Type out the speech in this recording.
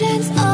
emotions